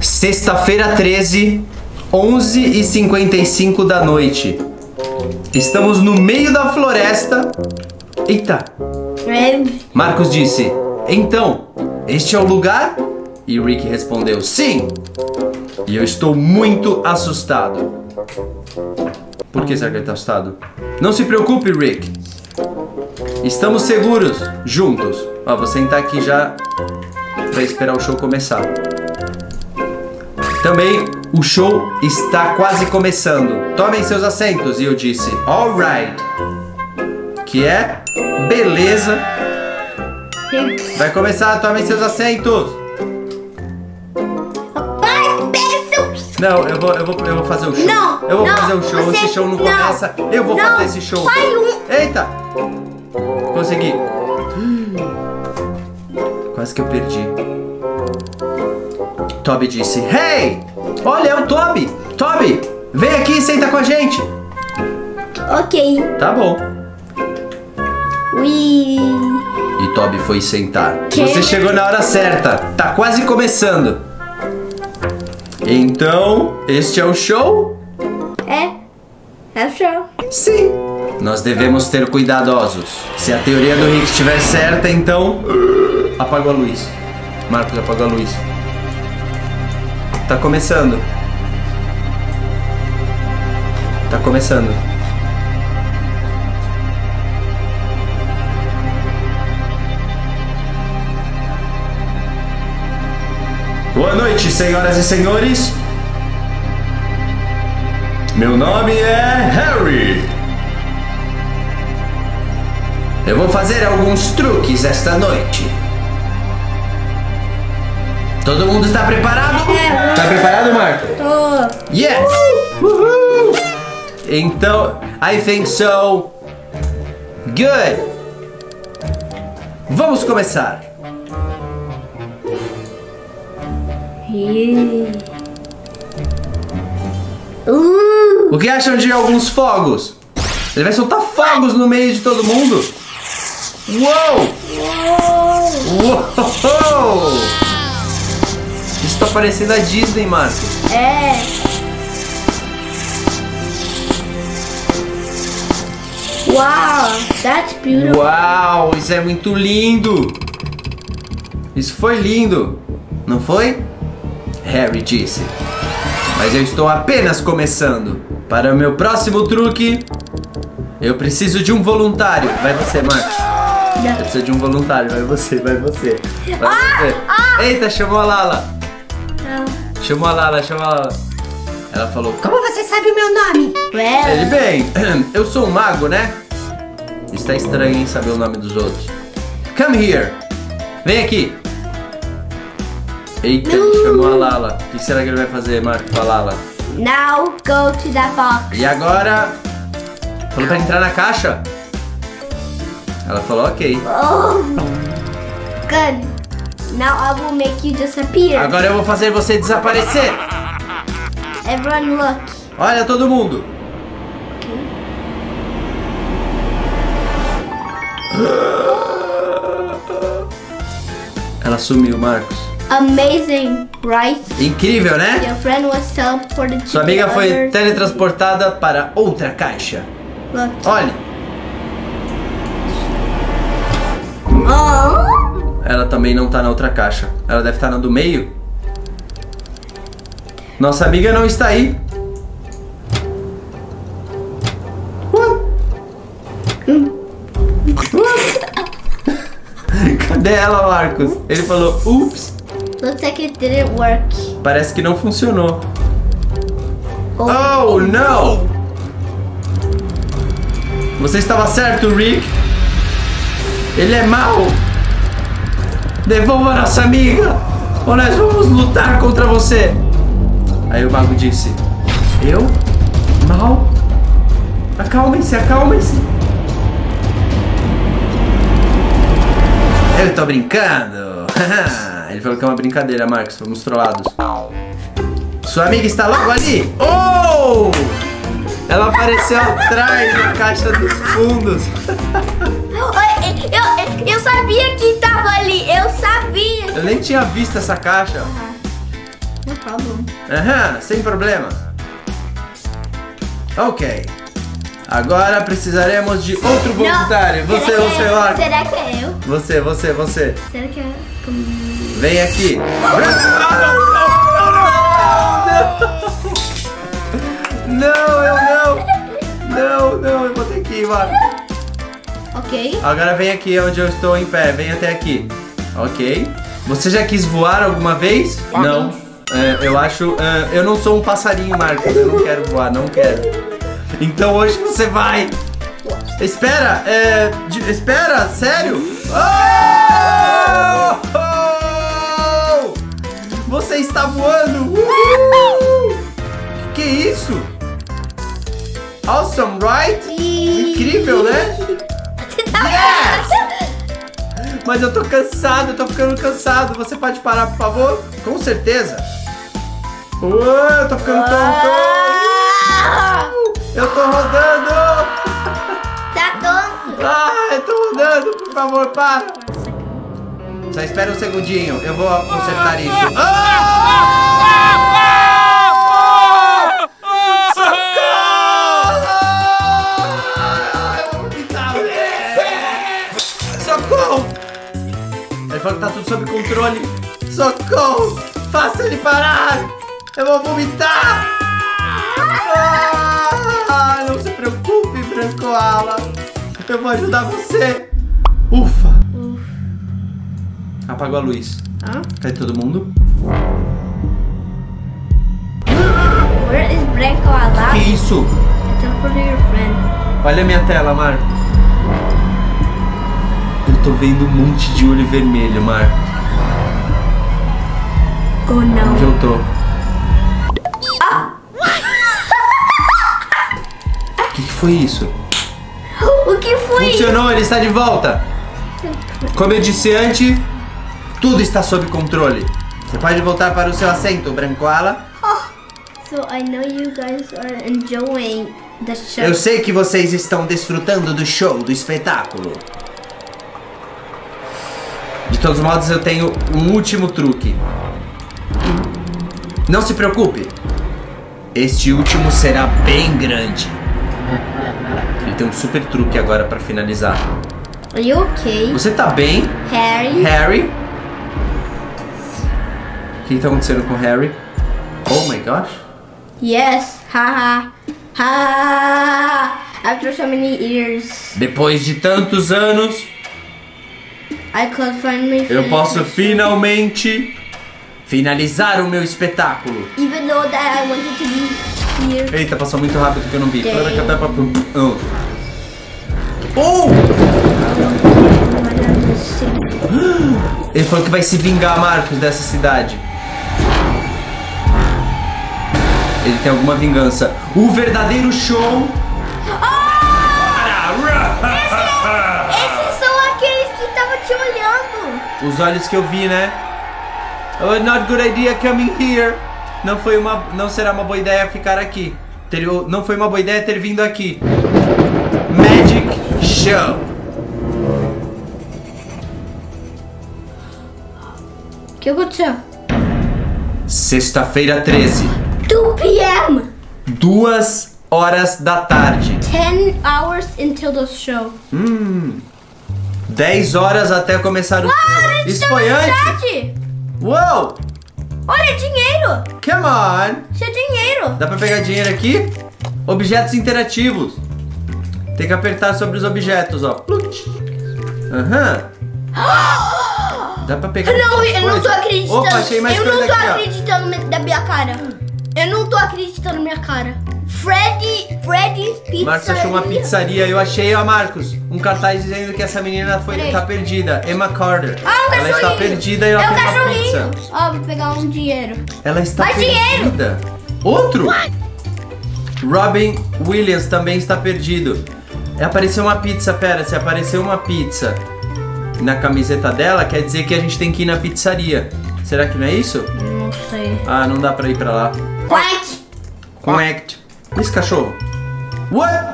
Sexta-feira 13, 11 e 55 da noite. Estamos no meio da floresta. Eita! Marcos disse: Então, este é o lugar? E Rick respondeu: Sim! E eu estou muito assustado. Por que será que ele está assustado? Não se preocupe, Rick. Estamos seguros, juntos. Ó, vou sentar aqui já para esperar o show começar. Também o show está quase começando. Tomem seus assentos. E eu disse, alright. Que é beleza. Vai começar, tomem seus assentos. Não, eu vou, eu vou, eu vou fazer o show. Não, eu vou não, fazer o show. você- esse show não, não, começa. Eu vou não. fazer esse show. Pai, um- Eita! Consegui. Quase que eu perdi. Toby disse: Hey! Olha, é o Toby! Toby! Vem aqui e senta com a gente! Ok. Tá bom. Ui. E Toby foi sentar. Que? Você chegou na hora certa. Tá quase começando. Então, este é o show? É. É o show. Sim. Nós devemos ter cuidadosos. Se a teoria do Rick estiver certa, então. Apaga a luz. Marcos, apaga a luz. Tá começando. Tá começando. Boa noite, senhoras e senhores. Meu nome é Harry. Eu vou fazer alguns truques esta noite. Todo mundo está preparado? É. Tá preparado, Marco? Tô. Yes! Uhul! Então, I think so. Good. Vamos começar. Uh. O que acham de alguns fogos? Ele vai soltar fogos no meio de todo mundo. Uou! Uou! Isso tá parecendo a Disney, Marcos. É. Wow, that's beautiful. Uau, isso é muito lindo! Isso foi lindo, não foi? Harry disse. Mas eu estou apenas começando. Para o meu próximo truque, eu preciso de um voluntário. Vai você, Marcos. Eu preciso de um voluntário. Vai você, vai você. Vai você. Eita, chamou a Lala. Chamou a Lala, chamou a Lala. Ela falou: Como você sabe o meu nome? Well, Ele bem, eu sou um mago, né? Está estranho em saber o nome dos outros. Come here. Vem aqui. Eita, ele chamou a Lala. O que será que ele vai fazer, Marco, com a Lala? now go to that box. E agora... Falou pra entrar na caixa? Ela falou, ok. Oh, good. Now I will make you disappear. Agora eu vou fazer você desaparecer. Everyone look. Olha todo mundo. Ela sumiu, Marcos. Amazing, right? Incrível, né? Your friend was teleported Sua amiga the foi teletransportada para outra caixa. Look. Olhe, Oh. Ela também não tá na outra caixa. Ela deve estar na do meio. Nossa amiga não está aí. Cadê ela, Marcos? Ele falou, ups, Looks like it didn't work. parece que não funcionou. Oh, Oh, não! Você estava certo, Rick. Ele é mau. Devolva nossa amiga, ou nós vamos lutar contra você. Aí o mago disse: Eu? Mal? Acalmem-se, acalmem-se. Eu tô brincando. Ele falou que é uma brincadeira, Marcos. Fomos trollados. Sua amiga está logo ali. Oh! Ela apareceu atrás da caixa dos fundos. Eu, eu, eu sabia que tava ali. Eu sabia. Eu nem tinha visto essa caixa. No problem. Aham, sem problema. Ok. Agora precisaremos de outro voluntário. Você, será que você, é. Será que é eu? Você, você, você. Será que é comigo? Vem aqui. Não, eu não. Não, não, eu vou ter que ir, Marcos. Ok. Agora vem aqui onde eu estou em pé. Vem até aqui. Ok. Você já quis voar alguma vez? Não. É, eu acho. é, eu não sou um passarinho, Marcos. Eu não quero voar, não quero. Então hoje você vai. Espera, é. de- espera, sério? Oh! Oh! Você está voando! Uhul! Que isso? Awesome, right? Incrível, né? Yes! Mas eu tô cansado, eu tô ficando cansado. Você pode parar, por favor? Com certeza. Ué, eu tô ficando tonto. Ah! Eu tô rodando. Tá tonto. Ah, eu tô rodando. Por favor, para. Só espera um segundinho. Eu vou consertar isso. Ah! Falou que tá tudo sob controle. Socorro! Faça ele parar! Eu vou vomitar! Ah, não se preocupe, Brancoala. Eu vou ajudar você. Ufa! Apagou a luz. Hã? Cadê todo mundo? Where is Branco Alá? Que isso? Friend. Olha a minha tela, Mar. Tô vendo um monte de olho vermelho, Mar. Oh Onde não. eu tô? O que, que foi isso? O que foi? Funcionou, ele está de volta. Como eu disse antes, tudo está sob controle. Você pode voltar para o seu assento, Brancoala. So I know you guys are enjoying the show. Eu sei que vocês estão desfrutando do show, do espetáculo. De todos modos, eu tenho um último truque. Não se preocupe. Este último será bem grande. Ele tem um super truque agora para finalizar. Are you okay? Você tá bem, Harry? Harry? O que tá acontecendo com o Harry? Oh my gosh. Yes. Ha ha. Ha. After so many years, Depois de tantos anos, I could finally eu posso finalmente finalizar o meu espetáculo. Even though that I wanted to be here. Eita, passou muito rápido que eu não vi. Oh! Oh! Ele falou que vai se vingar, Marcos, dessa cidade. Ele tem alguma vingança. O verdadeiro show. Esses olhando. Os olhos que eu vi, né? Oh, not good idea coming here. Não foi uma, não será uma boa ideia ficar aqui. Ter, não foi uma boa ideia ter vindo aqui. Magic Show. O que aconteceu? Sexta-feira 13, 2 p.m. duas horas da tarde. 10 hours until the show. Hum, 10 horas até começar o Ah, Isso tá foi antes? Uou! Olha, dinheiro. Come on! Isso é dinheiro. Dá pra pegar dinheiro aqui? Objetos interativos. Tem que apertar sobre os objetos, ó. Aham. Dá pra pegar. Não, eu não tô acreditando. Opa, achei mais eu coisa não tô aqui, ó. acreditando na- na minha cara. Eu não tô acreditando na minha cara. Freddy, Freddy's Pizza. Marcos achou uma pizzaria. Eu achei, ó, Marcos, um cartaz dizendo que essa menina foi, Peraí. tá perdida. Emma Carter. Ah, um ela está perdida e ela É um tem uma cachorrinho. pizza. Ó, vou pegar um dinheiro. Ela está Mais dinheiro. perdida. Outro? Robin Williams também está perdido. Apareceu uma pizza, pera, se apareceu uma pizza na camiseta dela, quer dizer que a gente tem que ir na pizzaria. Será que não é isso? Não sei. Ah, não dá pra ir pra lá. Quack. Connect. Esse cachorro. What?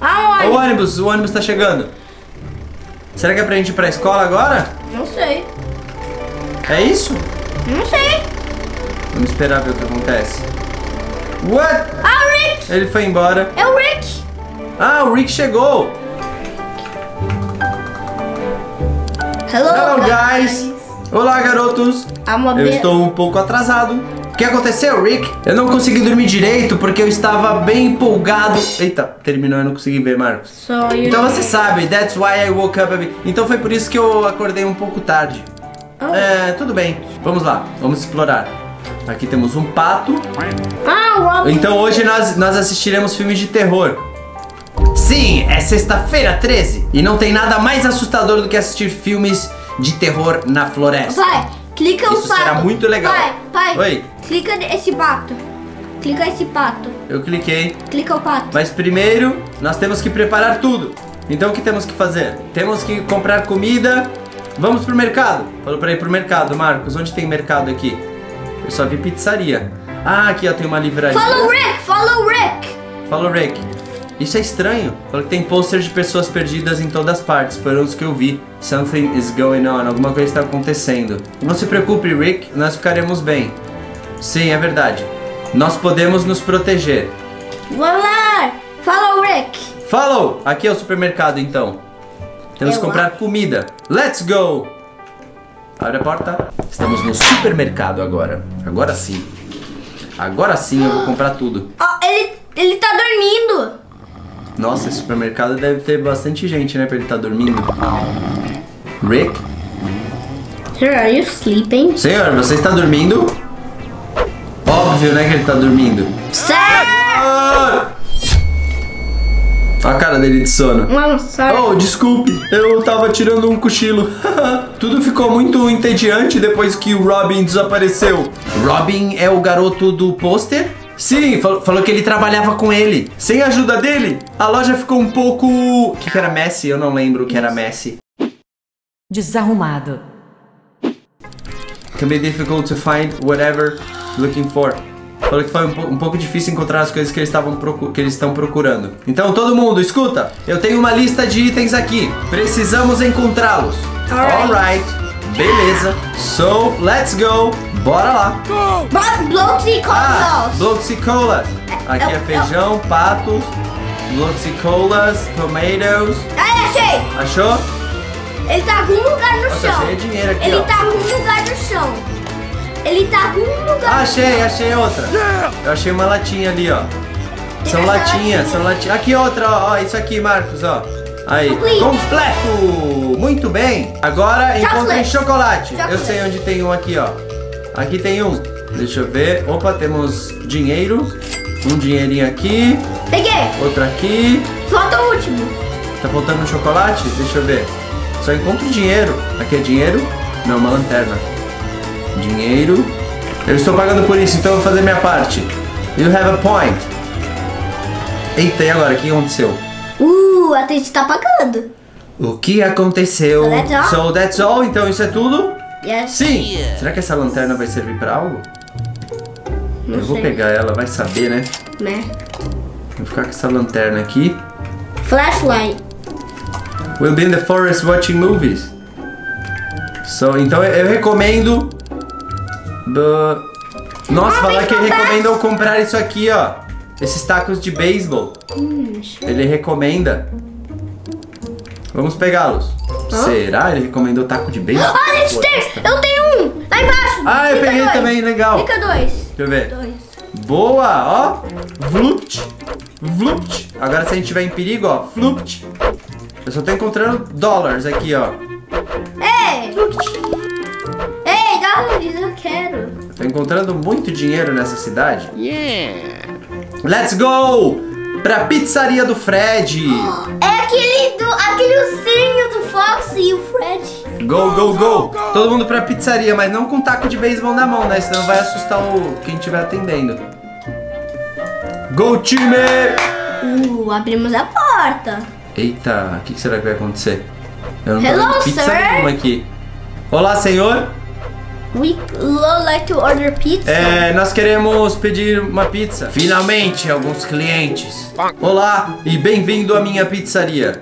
Aonde? O ônibus, o ônibus tá chegando. Será que é pra gente ir pra escola agora? Não sei. É isso? Não sei. Vamos esperar ver o que acontece. What? Ah, Rick! Ele foi embora. É o Rick! Ah, o Rick chegou! Hello, Hello, guys! Olá, garotos! I'm Eu bit- estou um pouco atrasado. O que aconteceu, Rick? Eu não consegui dormir direito porque eu estava bem empolgado. Eita, terminou, eu não consegui ver, Marcos. So Então você sabe, that's why I woke up. Então foi por isso que eu acordei um pouco tarde. Oh. É, tudo bem. Vamos lá, vamos explorar. Aqui temos um pato. Ah! Então hoje nós, nós assistiremos filmes de terror. Sim, é sexta-feira 13 e não tem nada mais assustador do que assistir filmes de terror na floresta. Pai, clica o Isso pato. será muito legal. Pai, pai. Oi. Clica esse pato. Clica esse pato. Eu cliquei, Clica o pato. mas primeiro nós temos que preparar tudo. Então o que temos que fazer? Temos que comprar comida. Vamos pro mercado. Falou pra ir pro mercado, Marcos. Onde tem mercado aqui? Eu só vi pizzaria. Ah, aqui ó, tem uma livraria. Follow o Rick! Follow o Rick! Falou, Rick. Isso é estranho. Falou que tem pôster de pessoas perdidas em todas as partes. Foram os que eu vi. Something is going on. Alguma coisa está acontecendo. Não se preocupe, Rick. Nós ficaremos bem. Sim, é verdade. Nós podemos nos proteger. Vamos lá! Follow Rick! Falou! Aqui é o supermercado, então. Temos que comprar comida. Let's go! Abre a porta. Estamos no supermercado agora. Agora sim. Agora sim eu vou comprar tudo. Ó, ele, ele tá dormindo! Nossa, esse supermercado deve ter bastante gente, né? Pra ele estar dormindo. Rick? Sir, are you sleeping? Senhor, você está dormindo? Óbvio, né, que ele está dormindo. Sir! Ah! A cara dele de sono. Sorry. Oh, desculpe, eu tava tirando um cochilo. Tudo ficou muito entediante depois que o Robin desapareceu. Robin é o garoto do pôster? Sim, fal- falou que ele trabalhava com ele. Sem a ajuda dele, a loja ficou um pouco. O que, que era Messi? Eu não lembro o que era Messi. Desarrumado. Can be difficult to find whatever looking for. Falou que foi um, um pouco difícil encontrar as coisas que eles, estavam que eles estão procurando. Então, todo mundo, escuta! Eu tenho uma lista de itens aqui. Precisamos encontrá-los. Alright. Alright. Beleza. So, let's go. Bora lá. But Bloaty Ah, calls us! Bloxicolas. Aqui é feijão, patos, Bloxicolas, tomatoes. Ai, achei! Achou? Ele tá em algum lugar no Nossa, chão. de dinheiro aqui, Ele ó. tá em algum lugar no chão. Ele tá em algum lugar Ah, no achei, chão. achei outra. Eu achei uma latinha ali, ó. São latinhas, latinha. são latinhas. Aqui outra, ó, ó, isso aqui, Marcos, ó. Aí, Complete. completo! Muito bem. Agora encontrem chocolate. Eu Chocolate. sei onde tem um aqui, ó. Aqui tem um. Deixa eu ver. Opa, temos dinheiro. Um dinheirinho aqui, Peguei! outro aqui. Falta o último. Tá faltando um chocolate? Deixa eu ver. Só encontro dinheiro. Aqui é dinheiro? Não, uma lanterna. Dinheiro. Eu estou pagando por isso, então eu vou fazer minha parte. You have a point. Eita, e agora? O que aconteceu? Uh, a gente tá pagando. O que aconteceu? So that's all? So that's all? Então isso é tudo? Yes. Sim! Será que essa lanterna vai servir pra algo? Não eu vou sei. pegar ela, vai saber, né? Né? Vou ficar com essa lanterna aqui. Flashlight. We'll be in the forest watching movies. So, então eu, recomendo. Nossa, Ah, falar que saudades. recomenda eu comprar isso aqui, ó. Esses tacos de beisebol. Hum, Ele recomenda. Vamos pegá-los. Será? Ele recomendou taco de beisebol? Ah! Eu tenho um! Lá embaixo! Ah, eu Fica peguei dois. também, legal. Fica dois. Deixa eu ver. Dois. Boa, ó. Vlupt. Vlupt. Agora se a gente tiver em perigo, ó. Flupt. Eu só tô encontrando dólares aqui, ó. Ei! Ei, diz, eu quero. Tô encontrando muito dinheiro nessa cidade. Yeah! Let's go! Pra pizzaria do Fred! É aquele do. aquele ursinho do Fox e o Fred. Go, go, go! Todo mundo pra pizzaria, mas não com taco de beisebol na mão, né? Senão vai assustar o quem estiver atendendo. Go, time! Uh, abrimos a porta. Eita, o que, que será que vai acontecer? Eu não tô Hello, vendo pizza sir. nenhuma aqui. Olá, senhor! We would like to order pizza. É, nós queremos pedir uma pizza. Finalmente, alguns clientes. Olá e bem-vindo à minha pizzaria.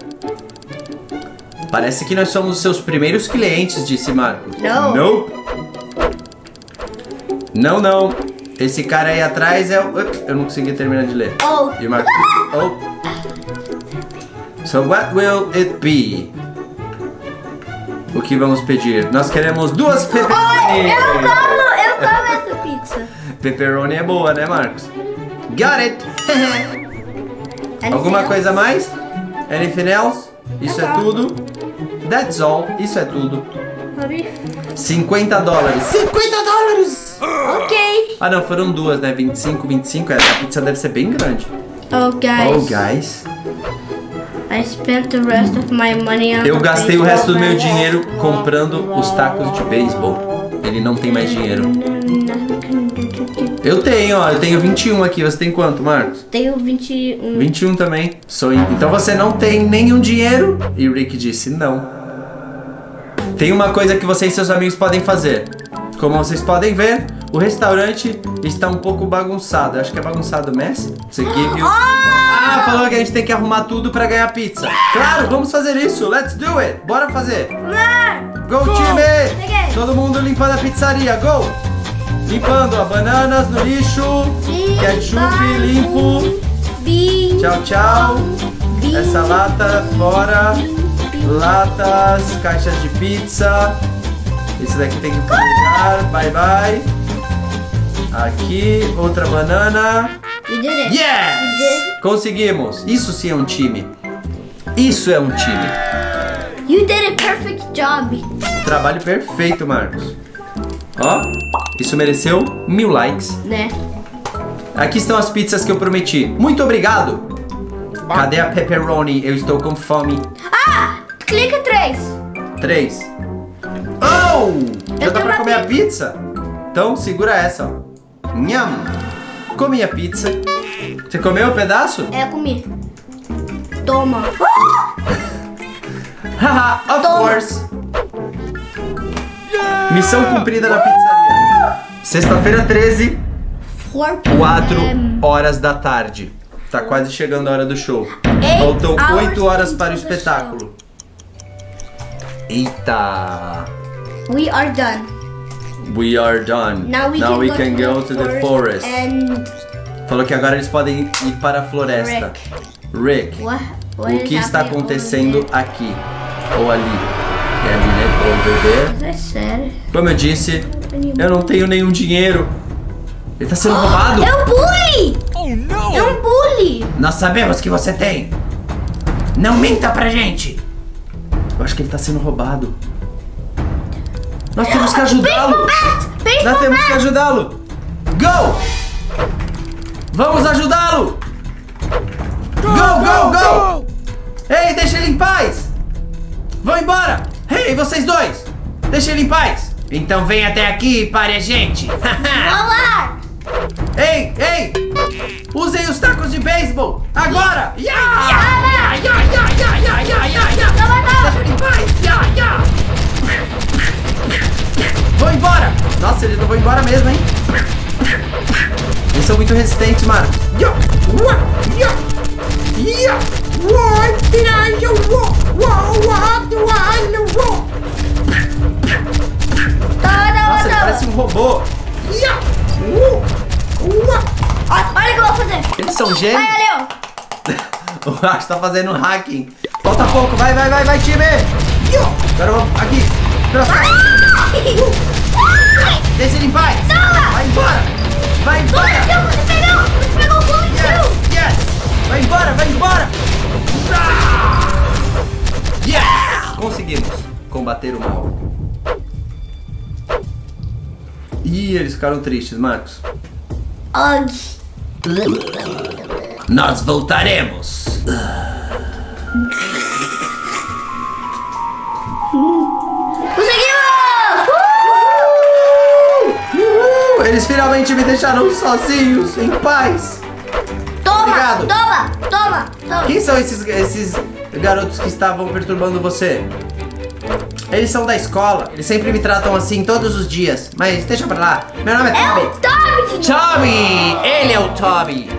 Parece que nós somos os seus primeiros clientes, disse Marcos. Não. Nope. Não, não. Esse cara aí atrás é o. Eu não consegui terminar de ler. Oh. E o Marcos. Oh. So what will it be? O que vamos pedir? Nós queremos duas Eu pepperoni. como, eu como essa pizza. Pepperoni é boa, né, Marcos? Got it. Alguma Anything coisa mais? Anything else? Isso é tudo? That's all. Isso é tudo. else? 50 dólares. 50 dólares! Ok. Ah, não, foram duas, né? 25, 25. É, a pizza deve ser bem grande. Oh, Oh, guys. I spent the rest of my money on Eu the gastei o resto do meu dinheiro comprando os tacos de beisebol. Ele não tem mais dinheiro. Eu tenho, ó. Eu tenho 21 aqui. Você tem quanto, Marcos? Tenho 21. 21 também. Sou in- Então você não tem nenhum dinheiro? E o Rick disse não. Tem uma coisa que você e seus amigos podem fazer. Como vocês podem ver, o restaurante está um pouco bagunçado. Eu acho que é bagunçado, Messi. Você give you... Ah, falou que a gente tem que arrumar tudo pra ganhar pizza. Claro, vamos fazer isso. Let's do it. Bora fazer. Go, time! Peguei. Todo mundo limpando a pizzaria. Go! Limpando, ó. Bananas no lixo. Ketchup limpo. Tchau, tchau. Essa lata fora. Latas, caixas de pizza. Esse daqui tem que pegar. Bye bye. Aqui, outra banana. You did it. Yes! Conseguimos. Isso sim é um time. Isso é um time. You did a perfect job. Trabalho perfeito, Marcos. Ó, isso mereceu mil likes. Né? Aqui estão as pizzas que eu prometi. Muito obrigado. Cadê a pepperoni? Eu estou com fome. Ah! Clica 3. Três. Oh! Já Eu dá pra comer a pizza? Então segura essa, ó. Nham! Comi a pizza. Você comeu um pedaço? É, comi. Toma. Haha, of Toma. course. Missão cumprida na pizzaria. Sexta-feira 13, 4 horas da tarde. Tá quase chegando a hora do show. Faltam hours 8 horas para o espetáculo. Eita! We are done. We are done. Now we can, go, to the forest. And Falou que agora eles podem ir para a floresta. Rick, what, what o que está acontecendo aqui? Ou ali? As I said. Como eu disse, eu não tenho nenhum dinheiro. Ele tá sendo roubado? É um bully! É um bully! Nós sabemos que você tem. Não minta pra gente. Eu acho que ele tá sendo roubado. Nós temos que ajudá-lo. Nós temos que ajudá-lo. Go! Vamos ajudá-lo. Go, go, go! Ei, deixa ele em paz. Vão embora. Ei, vocês dois. Deixa ele em paz. Então vem até aqui e pare a gente. Olá! ei, ei! Usem os tacos de beisebol. Agora! Ya! Ya, Ya, ya, ya, ya, ya, ya, ya. Ele em paz. Ya, ya. Vão embora. Nossa, eles não vão embora mesmo, hein? Eles são muito resistentes, mano. Nossa, ele parece um robô. Olha, o que eu vou fazer! Eles são gêmeos. Ó! O Ash tá fazendo hacking. Falta pouco, vai, vai, vai, vai, time! Agora eu vou aqui. Pra frente. Deixa ele em paz. Vai embora. Vai embora. Não, você pegou! Você pegou o bully too! Yes, yes. Vai embora, vai embora. Yes! Conseguimos combater o mal. Ih, eles ficaram tristes, Marcos. Ugh. Nós voltaremos. Finalmente me deixaram sozinhos, em paz. Toma! Obrigado. Toma! Toma! Toma! Quem são esses, esses garotos que estavam perturbando você? Eles são da escola. Eles sempre me tratam assim todos os dias. Mas deixa pra lá. Meu nome é É Toby. o Tommy! Toby! Ele é o Toby.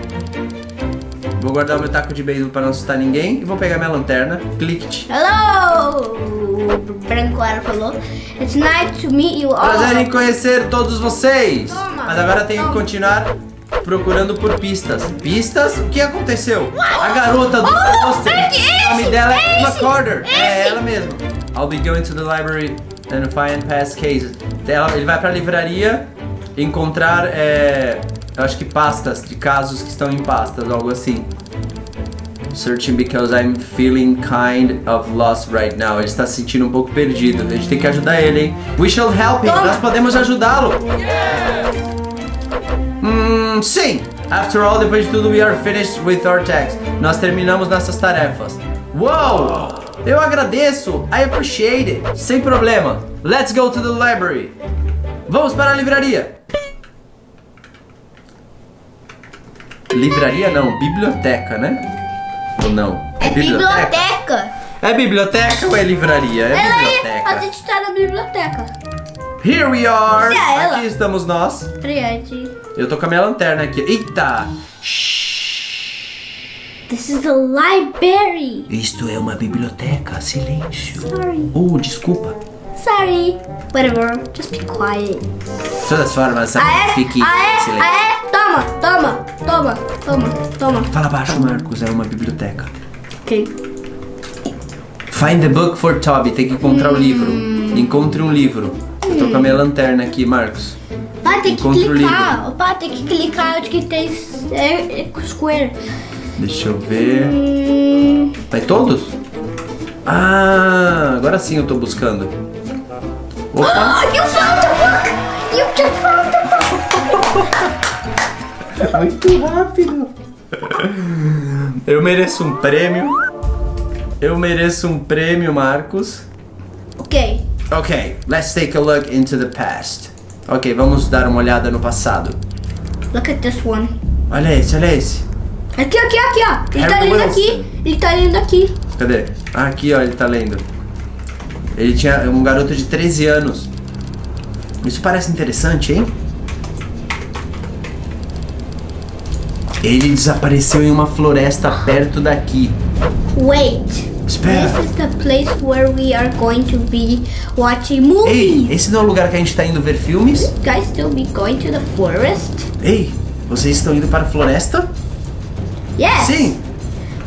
Vou guardar o meu taco de beisebol para não assustar ninguém. E vou pegar minha lanterna. Clique. Hello! O Branco Ara falou. It's nice to meet you all. Prazer em conhecer todos vocês. Toma, Mas agora tenho que continuar procurando por pistas. Pistas? O que aconteceu? A garota do pôster. é que O nome dela é Carter. É ela mesma. I'll be going to the library and find past cases. Ele vai pra livraria encontrar, é, eu acho que pastas de casos que estão em pastas, algo assim. Searching because I'm feeling kind of lost right now. Ele está se sentindo um pouco perdido. A gente tem que ajudar ele, hein? We shall help him. Nós podemos ajudá-lo. Hum, sim. After all, depois de tudo, we are finished with our tasks. Nós terminamos nossas tarefas. Wow! Eu agradeço. I appreciate it. Sem problema. Let's go to the library. Vamos para a livraria. Livraria não, biblioteca, né? Ou não? É biblioteca. É biblioteca ou é livraria? É Ela é, a biblioteca. gente tá na biblioteca. Here we are. É. Aqui estamos nós. Friete. Eu tô com a minha lanterna aqui. Eita! This is a library. Isto é uma biblioteca. Silêncio. Sorry. Oh, desculpa. Sorry. Whatever. Just be quiet. De todas formas, Aé, fique aé, silêncio. aé. Toma, toma, toma, toma, toma. Fala baixo, Marcos. É uma biblioteca. Ok. Find the book for Toby. Tem que encontrar o livro. Encontre um livro. Eu tô com a minha lanterna aqui, Marcos. Vai que Encontre o clicar. Opa, tem que clicar onde que tem é, é, square. Deixa eu ver. Hum, Tá em todos? Ah, agora sim eu tô buscando. Opa! you found the book! You just found the book! Muito rápido. Eu mereço um prêmio. Eu mereço um prêmio, Marcos. Ok. Ok, let's take a look into the past. Ok, vamos dar uma olhada no passado. Look at this one. Olha esse, olha esse. Aqui, aqui, aqui, ó. Ele tá Harry lendo Wilson. aqui. Ele tá lendo aqui. Cadê? Ah, aqui, ó, ele tá lendo. Ele tinha um garoto de 13 anos. Isso parece interessante, hein? Ele desapareceu em uma floresta perto daqui. Wait. Espera. This is the place where we are going to be watching Ei, movies. esse não é o lugar que a gente tá indo ver filmes? Guys still be going to the forest? Ei, vocês estão indo para a floresta? Yes. Sim,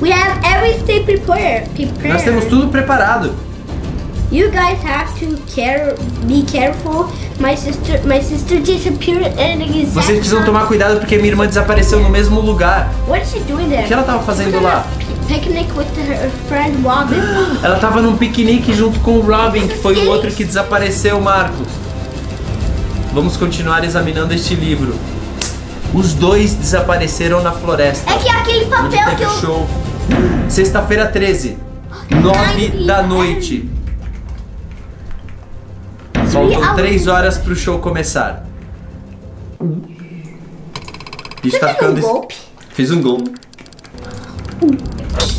We have everything prepared. prepared. nós temos tudo preparado. You guys have to care, be careful. My sister, my sister disappeared and exact Vocês precisam tomar cuidado porque minha irmã desapareceu no mesmo lugar. What is she doing there? O que ela tava fazendo lá? Picnic with her friend Robin. Ela tava num piquenique junto com o Robin, que foi o outro que desapareceu, Marcos. Vamos continuar examinando este livro. Os dois desapareceram na floresta. é que aquele papel que eu. show. Sexta-feira 13, 9 da noite. Faltam 3 horas pro show começar. Isso tá ficando. um golpe? Fiz um gol.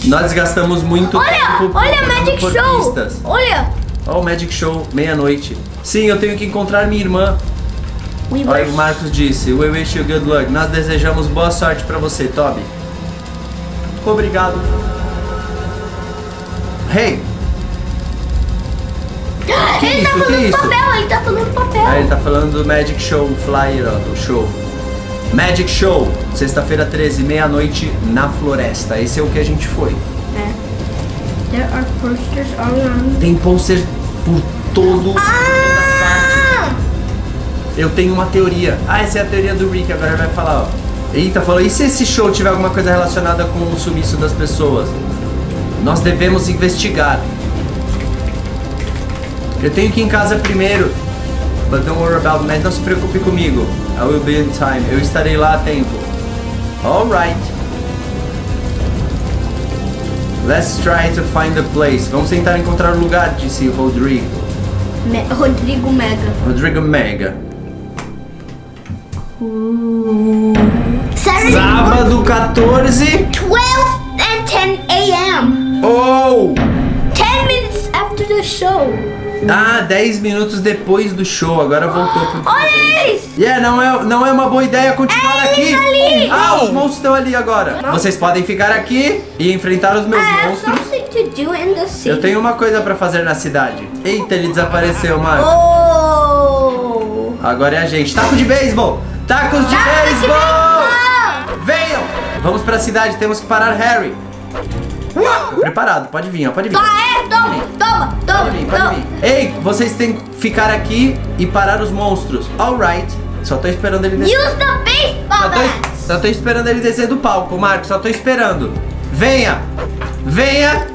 Nós gastamos muito Olha, tempo olha procurando Magic Show. Olha. Ó, o Magic Show, meia-noite. Sim, eu tenho que encontrar minha irmã. We Olha, o Marcos disse: We wish you good luck. Nós desejamos boa sorte pra você, Toby. Obrigado. Hey! Que Ele isso? tá Que falando isso? papel, ele tá falando papel. Ah, ele tá falando do Magic Show, o flyer ó, do show. Magic Show, sexta-feira 13, meia-noite na floresta. Esse é o que a gente foi. É. There are posters all around. Tem posters por todo. Ah! Eu tenho uma teoria. Ah, essa é a teoria do Rick, agora ele vai falar, ó. Eita, falou, e se esse show tiver alguma coisa relacionada com o sumiço das pessoas? Nós devemos investigar. Eu tenho que ir em casa primeiro. But don't worry about me. Não se preocupe comigo. I will be in time. Eu estarei lá a tempo. Alright. Let's try to find the place. Vamos tentar encontrar o lugar, disse Rodrigo. Me- Rodrigo Mega. Rodrigo Mega. Saturday Sábado 14. 12 and 10 a.m. Oh! 10 minutes after the show. Ah, 10 minutos depois do show. Agora voltou pro. Olha eles! Yeah, não é, não é uma boa ideia continuar É, aqui. ali. Ah, os monstros estão ali agora. Vocês podem ficar aqui e enfrentar os meus monstros. something to do in the city. Eu tenho uma coisa pra fazer na cidade. Eita, ele desapareceu, Marco. Oh! Agora é a gente. Taco de beisebol! Tacos de Taco de beisebol! Venham! Vamos pra cidade, temos que parar Harry. Tô preparado, pode vir, ó, pode vir. Tá, é, toma, toma, toma, Pode vir, pode toma. vir. Ei, vocês têm que ficar aqui e parar os monstros. Alright. Só tô esperando ele descer. Use the baseball Só só tô esperando ele descer do palco, Marcos. Só tô esperando. Venha! Venha!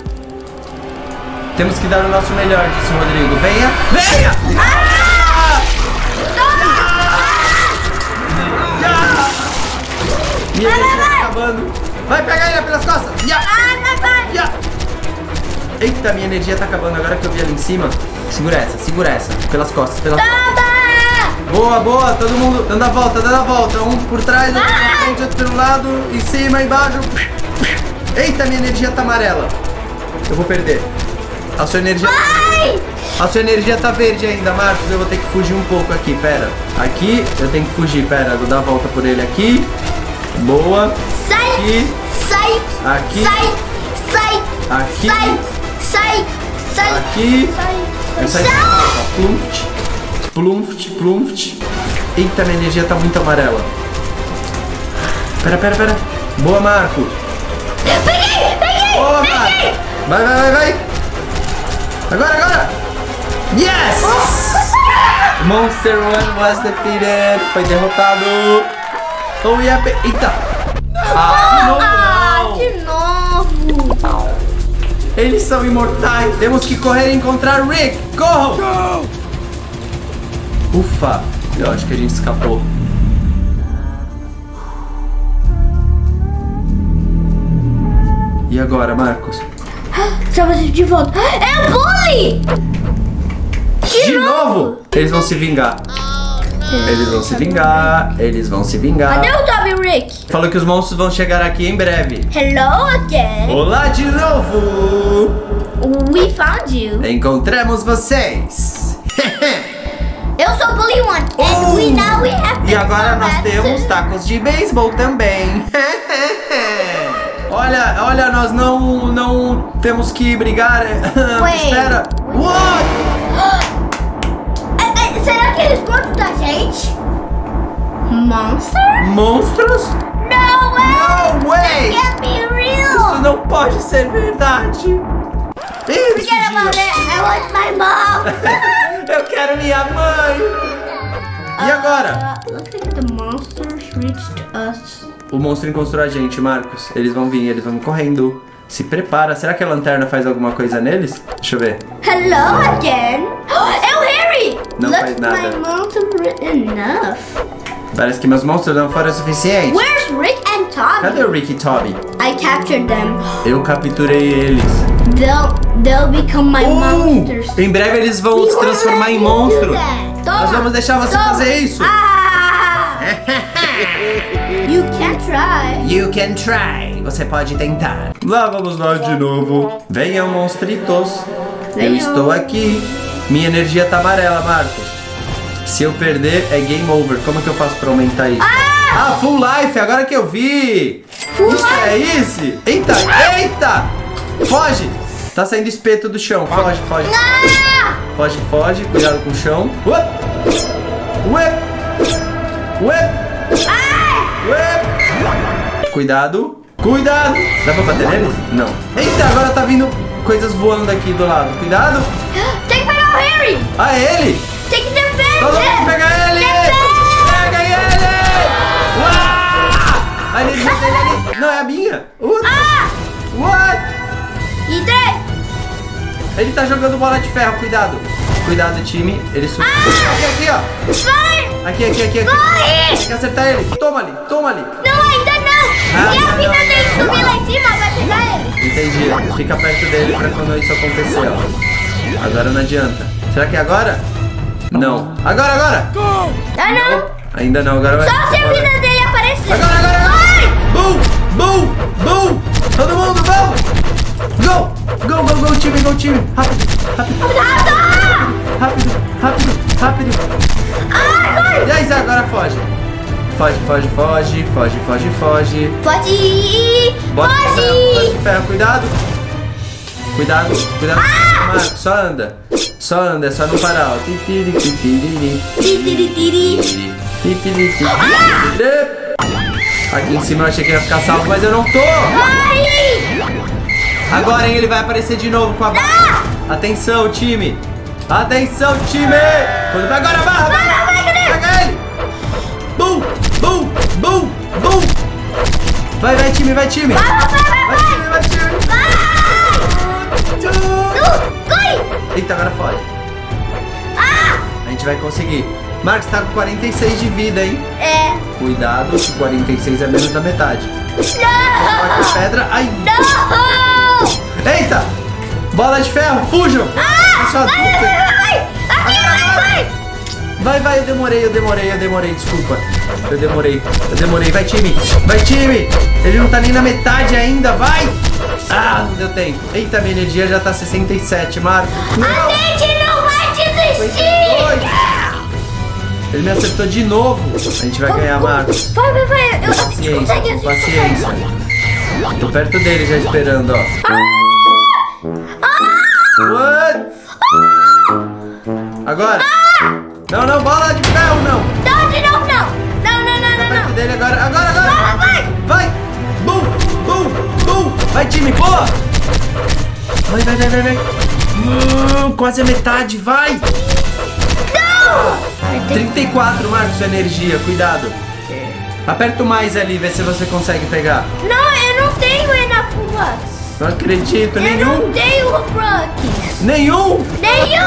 Temos que dar o nosso melhor, disse o Rodrigo. Venha! Venha! Ah! Ah! Minha Vai, vai, tá vai. acabando. Vai pegar ele pelas costas. Ya! Ah, vai, vai. Ya! Eita, minha energia tá acabando. Agora que eu vi ali em cima. Segura essa, segura essa. Pelas costas, pelas costas. Boa, boa, todo mundo dando a volta, dando a volta. Um por trás, outro na frente, outro pelo lado, em cima, embaixo. Eita, minha energia tá amarela. Eu vou perder. A sua energia. Ai! A sua energia tá verde ainda, Marcos. Eu vou ter que fugir um pouco aqui, pera. Aqui, eu tenho que fugir, pera. Vou dar a volta por ele aqui. Boa. Sai! Aqui. Sai! Aqui. Sai! Sai! Aqui. Sai! Sai! Sai! Aqui. Sai! Eu saí. Plumft. Plumft, plumft. Eita, minha energia tá muito amarela. Pera, pera, pera. Boa, Marcos. Peguei! Peguei! Boa, peguei! Vai, vai, vai, vai. Agora, agora. Yes! Monster One was defeated. Foi derrotado. Oh, yeah. Eita. Ah, Ah, de de novo, novo! Eles são imortais. Temos que correr e encontrar Rick. Corram. Ufa. Eu acho que a gente escapou. E agora, Marcos? Estamos de volta. É o Bully! De novo! Eles vão se vingar. Eles vão se vingar. Eles vão se vingar. Cadê o Toby Rick? Falou que os monstros vão chegar aqui em breve. Hello again. Olá de novo! We found you. Encontramos vocês! Eu sou o Bully One. And we now we have e agora nós temos tacos de beisebol também. olha, olha, nós não não temos que brigar. Wait. Espera. What? Monstros? No way! No way! Can't be Isso real! não pode ser verdade. Eles Forget about it. I want my mom. Eu quero minha mãe. E agora? Looks like the monsters reached us. O monstro encontrou a gente, Marcos. Eles vão vir, eles vão correndo. Se prepara. Será que a lanterna faz alguma coisa neles? Deixa eu ver. Hello again. É o Harry. Não Looks faz nada. my enough. Parece que meus monstros não foram suficientes. Where's Rick and Toby? Cadê o Rick e Toby? I captured them. Eu capturei eles. They'll they'll become my monsters. Em breve eles vão We se transformar em you do monstro. that. Nós vamos deixar você toma. fazer isso. Ah! you can try. You can try. Você pode tentar. Lá vamos nós de novo. Venham, monstritos. Eu Venham. estou aqui. Minha energia tá amarela, Marcos. Se eu perder, é game over. Como que eu faço pra aumentar isso? Ah, full life, agora que eu vi. Full isso life. é esse? Eita, eita! Foge! Tá saindo espeto do chão. Foge, foge. Ah! Foge, foge. Cuidado com o chão. Ué! Ué! Ué! Ué! Cuidado. Cuidado! Dá pra bater neles? Não. Eita, agora tá vindo coisas voando aqui do lado. Cuidado. Tem que pegar o Harry. Ah, é ele? Todo mundo pega ele! Pega ele! Uau! A energia dele ali. Não, é a minha. What? Ah! What? E três. Ele tá jogando bola de ferro. Cuidado. Cuidado, time. Ele subiu. Ah! Aqui, aqui, ó. Vai. Aqui, aqui, aqui, aqui. Corre. Tem que acertar ele. Toma ali, toma ali. Não, ainda não. Ah, e a não. tem que subir lá em cima. Vai pegar ele. Entendi. Fica perto dele pra quando isso acontecer, ó. Agora não adianta. Será que é agora? Não. Agora, agora! Ah, não. Ainda não, agora vai. Só se a Agora. vida dele aparecer. Agora, agora, agora! Vai. Boom! Boom! Boom! Todo mundo, vamos! Go! Go, go, go, time, go, time! Rápido, rápido! Rápido. rápido, rápido, rápido. E aí, agora foge. Foge, foge, foge, foge, foge, foge. Pode ir! Bota de ferro, bota ferro, cuidado. Cuidado, cuidado. Marcos, só anda. Só anda, é só não titiri, titiri. Aqui em cima eu achei que ia ficar salvo, mas eu não tô. Ai! Agora, hein, ele vai aparecer de novo com a barra. Atenção, time. Atenção, time. Agora a barra. Vai, Pega ele. Bum, bum, bum, bum. Vai, vai, time, vai, time. Vai, time, vai, time. Corre! Eita, agora foge. A gente vai conseguir. Marcos tá com 46 de vida, hein? É. Cuidado, que 46 é menos da metade. Não! Marcos, pedra. Ai. Não! Eita! Bola de ferro, fujam! Ah! Dupla. vai, vai! Aqui, vai, vai! Vai, vai, eu demorei, eu demorei, eu demorei, desculpa. Eu demorei, eu demorei. Vai, time! Vai, time! Ele não tá nem na metade ainda, vai! Ah, não deu tempo. Eita, minha energia já tá 67, Marcos. A gente não vai desistir! Ele me acertou de novo. A gente vai ganhar, Marcos. Vai, vai, vai! Eu, Paciência, consegue, paciência. consegue! Tô perto dele já esperando, ó. What? Agora. Não, não, bola de ferro, não. Não, de novo, não! Não, não, não, não, não! dele agora, agora, agora. Vai, vai! Vai! Bum! Bum! Bum! Vai, time, boa! Vai, vai, vai, vai, vai. Hum, quase a metade, vai! Não! 34, Marcos, sua energia, cuidado. Aperta o mais ali, vê se você consegue pegar. Não, eu não tenho enough Robux! Não acredito, Eu nenhum! não tenho Robux! Nenhum! Nenhum!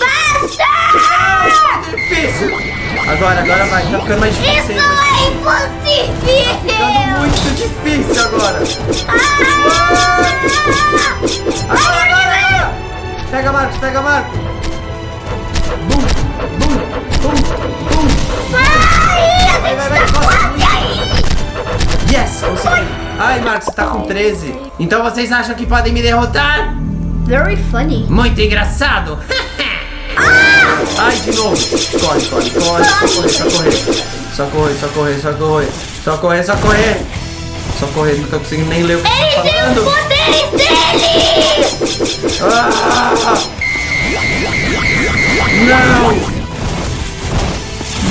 Ah, Basta! difícil! Agora, agora vai, tá ficando mais difícil Isso é impossível! Ficando muito difícil agora. Ah! Agora, agora, agora! Pega, Marcos, pega, Marcos! Bum! Bum! Bum! Bum! Vai! Vai, vai, vai, tá corre. quase aí! Yes! Consegui! Ai, Marcos, você tá com 13. Então vocês acham que podem me derrotar? Very funny. Muito engraçado! Ai, de novo! Corre, corre, corre, só correr, só correr. Só correr, só correr, só correr. Só correr, só correr. Só correr, não tô conseguindo nem ler o que Eles tá têm os falando. poderes deles! Ah! Não!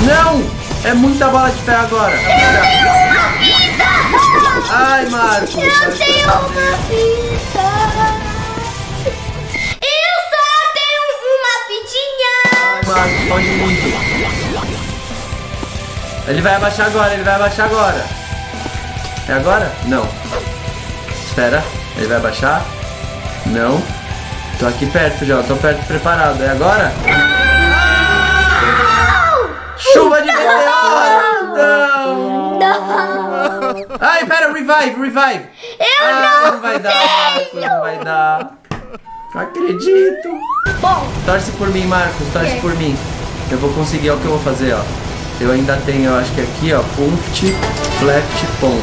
Não! É muita bola de ferro agora. Eu tenho uma vida! Ai, Marcos. Eu tenho uma vida! Foge muito. Ele vai abaixar agora, ele vai abaixar agora. É agora? Não. Espera, ele vai abaixar? Não. Tô aqui perto já, tô perto preparado. É agora? Chuva de meteoro! Não! Não! Ai, pera, revive, revive! Eu Ah, não, não vai dar, não vai dar. Não acredito. Bom, Torce por mim, Marcos, torce por mim. Eu vou conseguir, olha o que eu vou fazer, ó. Eu ainda tenho, eu acho que aqui, ó, punft, flapt, pom.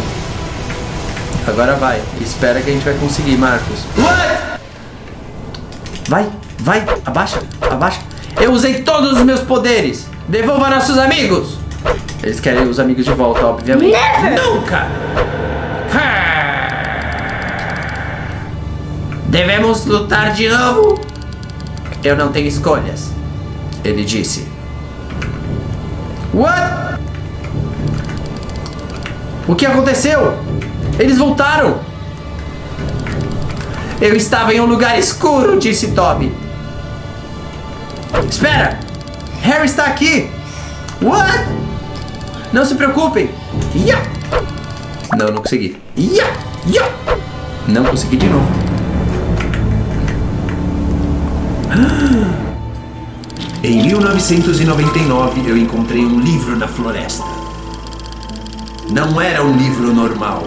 Agora vai. Espera que a gente vai conseguir, Marcos. What? Vai, vai, abaixa, abaixa. Eu usei todos os meus poderes. Devolva nossos amigos. Eles querem os amigos de volta, obviamente. Never. Nunca. Devemos lutar de novo. Eu não tenho escolhas. Ele disse. What? O que aconteceu? Eles voltaram. Eu estava em um lugar escuro, disse Toby. Espera! Harry está aqui! What? Não se preocupem! Ia! Não, não consegui. Ia! Ia! Não consegui de novo. Em 1999, eu encontrei um livro na floresta. Não era um livro normal.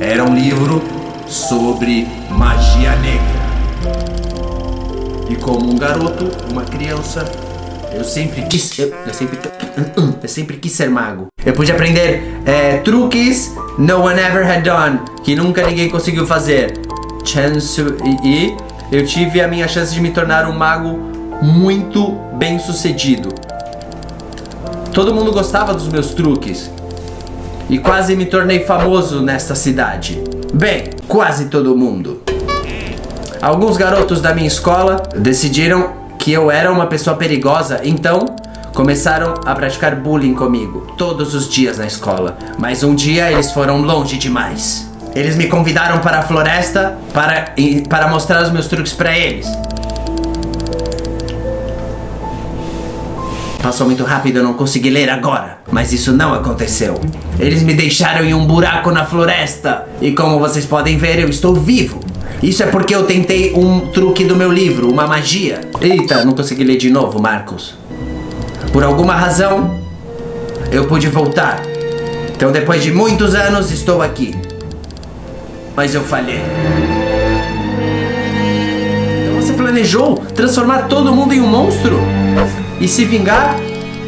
Era um livro sobre magia negra. E como um garoto, uma criança, Eu sempre quis. Eu, eu sempre. Eu sempre quis ser mago. Eu pude aprender é, truques no one ever had done. Que nunca ninguém conseguiu fazer. Chance e, eu tive a minha chance de me tornar um mago muito bem sucedido. Todo mundo gostava dos meus truques e quase me tornei famoso nesta cidade. Bem, quase todo mundo. Alguns garotos da minha escola decidiram que eu era uma pessoa perigosa, então começaram a praticar bullying comigo todos os dias na escola. Mas um dia eles foram longe demais. Eles me convidaram para a floresta para, para mostrar os meus truques para eles. Passou muito rápido, eu não consegui ler agora. Mas isso não aconteceu. Eles me deixaram em um buraco na floresta. E como vocês podem ver, eu estou vivo. Isso é porque eu tentei um truque do meu livro, uma magia. Eita, não consegui ler de novo, Marcos. Por alguma razão, eu pude voltar. Então, depois de muitos anos, estou aqui. Mas eu falhei. Então, você planejou transformar todo mundo em um monstro? E se vingar?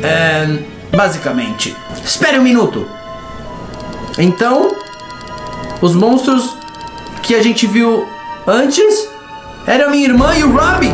É, basicamente. Espere um minuto. Então, os monstros que a gente viu antes eram minha irmã e o Robin.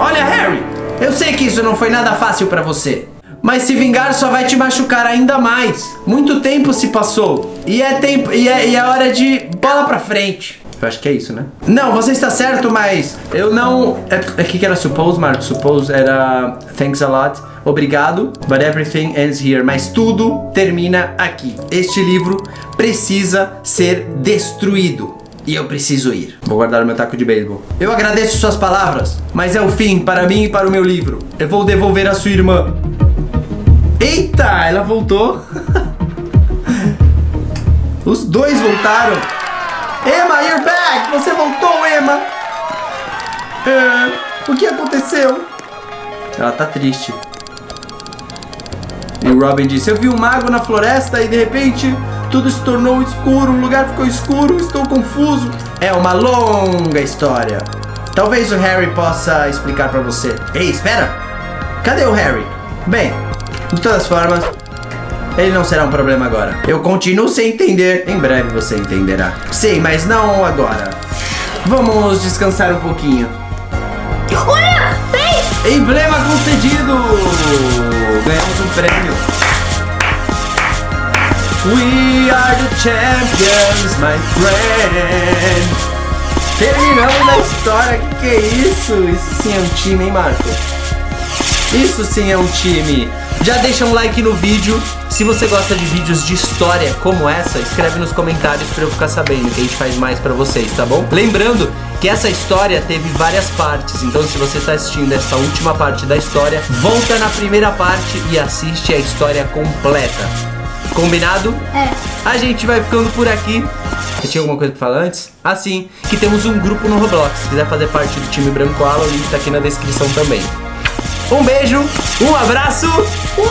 Olha, Harry, eu sei que isso não foi nada fácil para você. Mas se vingar só vai te machucar ainda mais. Muito tempo se passou. E é tempo e é, e é hora de bola pra frente. Eu acho que é isso, né? Não, você está certo, mas eu não. É, é que era suppose, Mark? Suppose era thanks a lot. Obrigado, but everything ends here. Mas tudo termina aqui. Este livro precisa ser destruído. E eu preciso ir. Vou guardar meu taco de beisebol. Eu agradeço suas palavras, mas é o fim para mim e para o meu livro. Eu vou devolver a sua irmã. Eita, ela voltou. Os dois voltaram. Emma, you're back! Você voltou, Emma! É, o que aconteceu? Ela tá triste. E o Robin disse: Eu vi um mago na floresta e de repente tudo se tornou escuro, o lugar ficou escuro, estou confuso. É uma longa história. Talvez o Harry possa explicar para você. Ei, espera! Cadê o Harry? Bem, de todas formas, ele não será um problema agora. Eu continuo sem entender. Em breve você entenderá. Sei, mas não agora. Vamos descansar um pouquinho. Olha! Vem! Emblema concedido! Ganhamos um prêmio. We are the champions, my friend. Terminamos a história. Que isso? Isso sim é um time, hein, Marco? Isso sim é um time. Já deixa um like no vídeo. Se você gosta de vídeos de história como essa, escreve nos comentários para eu ficar sabendo que a gente faz mais para vocês, tá bom? Lembrando que essa história teve várias partes, então se você está assistindo essa última parte da história, volta na primeira parte e assiste a história completa. Combinado? É. A gente vai ficando por aqui. Você tinha alguma coisa pra falar antes? Ah, sim, que temos um grupo no Roblox. Se quiser fazer parte do time Branco Ala, o link tá aqui na descrição também. Um beijo, um abraço. Fui!